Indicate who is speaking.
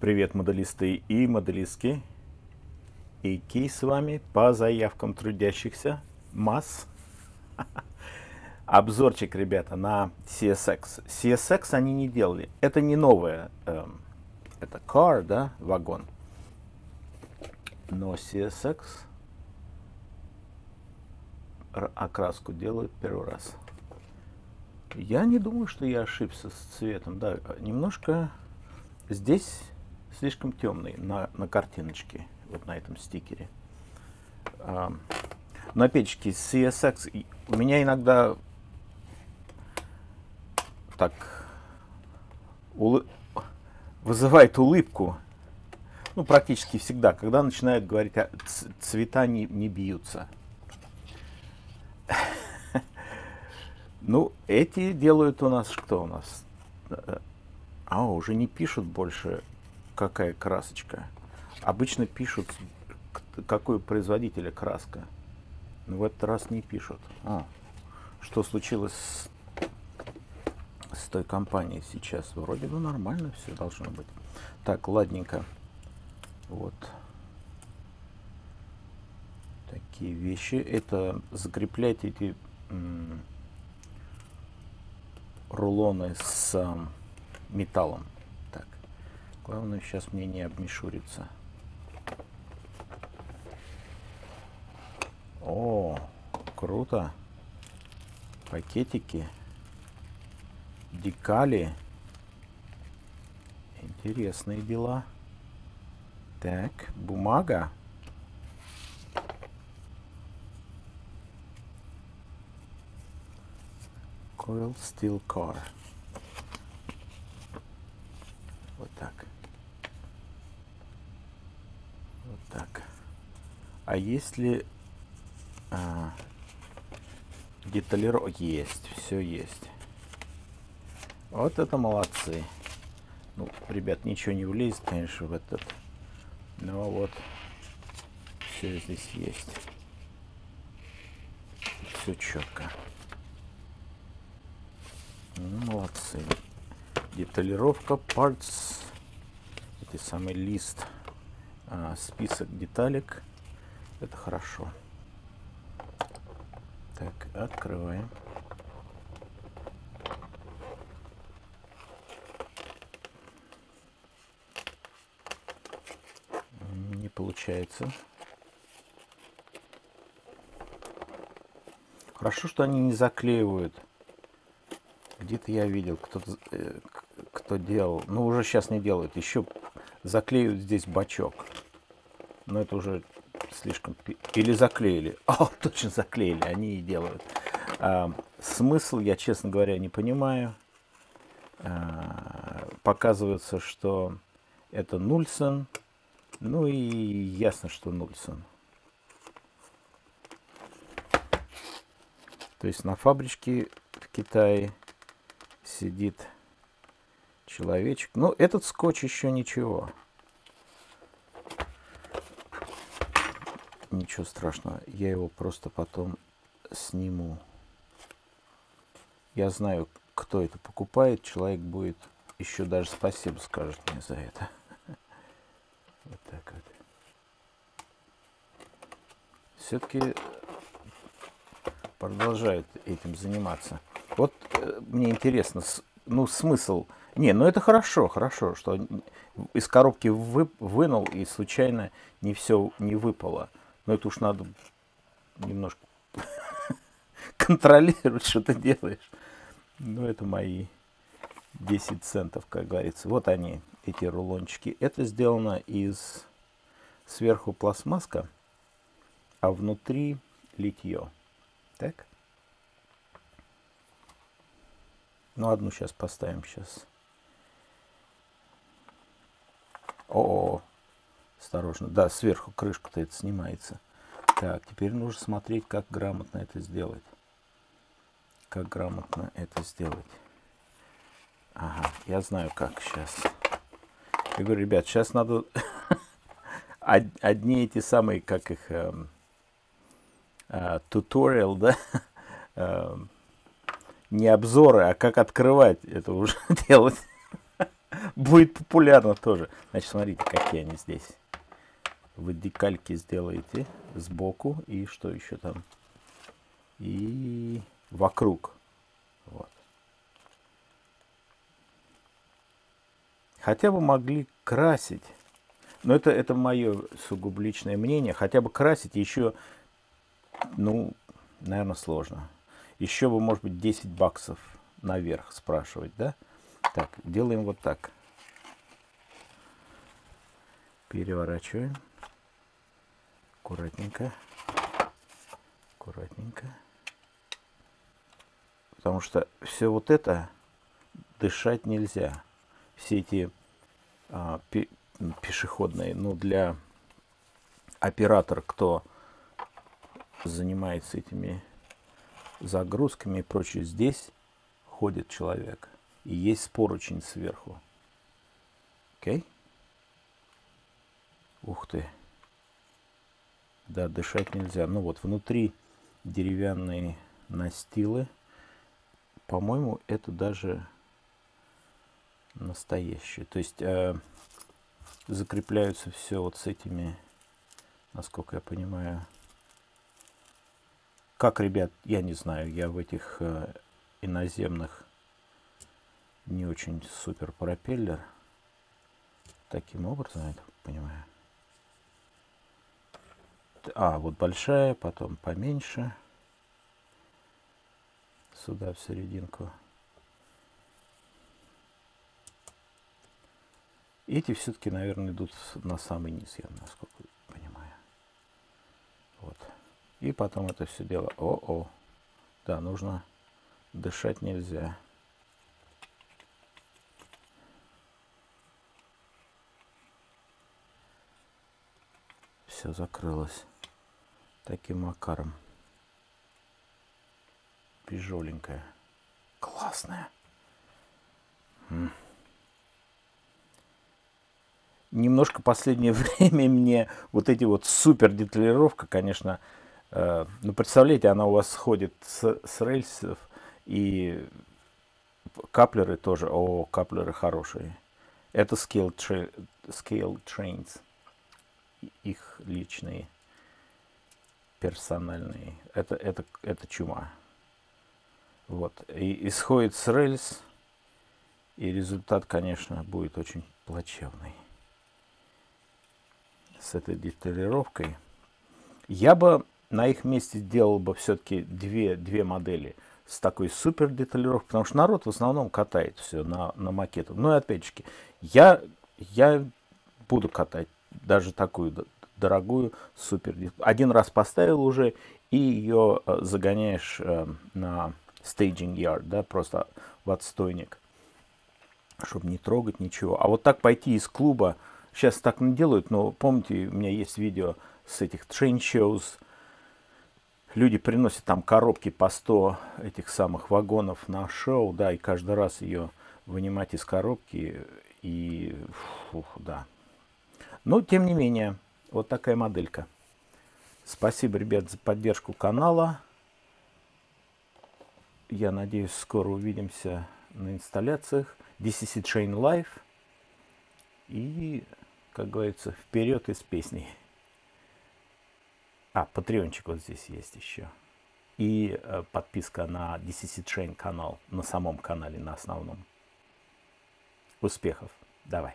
Speaker 1: Привет, моделисты и моделистки. И Ки с вами по заявкам трудящихся масс. Обзорчик, ребята, на CSX. CSX они не делали. Это не новое. эм, это car, да, вагон. Но CSX окраску делают первый раз. Я не думаю, что я ошибся с цветом. Да, немножко здесь слишком темный на, на картиночке, вот на этом стикере. А, но опять-таки, CSX, у меня иногда так улы- вызывает улыбку, ну, практически всегда, когда начинают говорить, а, цвета не, не бьются. Ну, эти делают у нас, кто у нас? Э, А, уже не пишут больше, какая красочка. Обычно пишут, какой производителя краска. Но в этот раз не пишут. А, что случилось с, с той компанией сейчас? Вроде бы нормально все должно быть. Так, ладненько. Вот. Такие вещи. Это закреплять эти рулоны с металлом. Главное сейчас мне не обмешуриться. О, круто. Пакетики. Декали. Интересные дела. Так, бумага. Coil Steel Car. Вот так. Вот так. А если а, деталировка? Есть, все есть. Вот это молодцы. Ну, ребят, ничего не влезет, конечно, в этот. Но вот все здесь есть. Все четко. Ну, молодцы. Деталировка parts. Это самый лист. а, список деталек. Это хорошо. Так, открываем. Не получается. Хорошо, что они не заклеивают. Где-то я видел, кто-то, э, кто делал. Ну, уже сейчас не делают. Еще заклеивают здесь бачок. Но это уже слишком... Или заклеили. О, точно заклеили. Они и делают. А, смысл, я, честно говоря, не понимаю. А, показывается, что это Нульсон. Ну и ясно, что Нульсон. То есть на фабричке в Китае сидит человечек. Ну, этот скотч еще ничего. Ничего страшного. Я его просто потом сниму. Я знаю, кто это покупает. Человек будет еще даже спасибо скажет мне за это. Вот так вот. Все-таки продолжают этим заниматься. Вот э, мне интересно, ну смысл. Не, ну это хорошо, хорошо, что из коробки вы, вынул и случайно не все не выпало. Но это уж надо немножко контролировать, что ты делаешь. Ну это мои 10 центов, как говорится. Вот они, эти рулончики. Это сделано из сверху пластмасска, а внутри литье. Так. Ну, одну сейчас поставим сейчас. О, осторожно. Да, сверху крышка-то это снимается. Так, теперь нужно смотреть, как грамотно это сделать. Как грамотно это сделать. Ага, я знаю, как сейчас. Я говорю, ребят, сейчас надо од- одни эти самые, как их, эм, а, туториал, да, эм, не обзоры, а как открывать это уже делать. Будет популярно тоже. Значит, смотрите, какие они здесь. Вы декальки сделаете сбоку и что еще там? И вокруг. Вот. Хотя бы могли красить. Но это, это мое сугубо личное мнение. Хотя бы красить еще, ну, наверное, сложно. Еще бы, может быть, 10 баксов наверх спрашивать, да? Так, делаем вот так. Переворачиваем. Аккуратненько. Аккуратненько. Потому что все вот это дышать нельзя. Все эти а, пешеходные, ну, для оператора, кто занимается этими загрузками и прочее, здесь ходит человек. И есть поручень сверху. Окей? Okay? Ух ты. Да, дышать нельзя. Ну вот, внутри деревянные настилы. По-моему, это даже настоящие. То есть э, закрепляются все вот с этими, насколько я понимаю. Как, ребят, я не знаю, я в этих э, иноземных не очень супер пропеллер. Таким образом, я понимаю. А, вот большая, потом поменьше. Сюда, в серединку. Эти все-таки, наверное, идут на самый низ, я насколько понимаю. Вот. И потом это все дело. О-о. Да, нужно дышать нельзя. Все закрылось таким макаром. Пижоленькая. Классная. М немножко последнее время мне вот эти вот супер деталировка, конечно, э, ну представляете, она у вас сходит с, с рельсов и каплеры тоже, о, каплеры хорошие. Это scale, tra scale trains, их личные, персональные. Это, это, это чума. Вот. И исходит с рельс, и результат, конечно, будет очень плачевный с этой деталировкой. Я бы на их месте сделал бы все-таки две, две модели с такой супер деталировкой, потому что народ в основном катает все на, на макетах. Ну и опять же, я, я буду катать даже такую дорогую супер. Один раз поставил уже, и ее э, загоняешь э, на staging yard, да, просто в отстойник, чтобы не трогать ничего. А вот так пойти из клуба, Сейчас так не делают, но помните, у меня есть видео с этих train shows. Люди приносят там коробки по 100 этих самых вагонов на шоу, да, и каждый раз ее вынимать из коробки, и, фух, да. Но, тем не менее, вот такая моделька. Спасибо, ребят, за поддержку канала. Я надеюсь, скоро увидимся на инсталляциях. DCC Train Live. И как говорится, вперед из песни. А, патреончик вот здесь есть еще. И э, подписка на DCC Train канал, на самом канале, на основном. Успехов. Давай.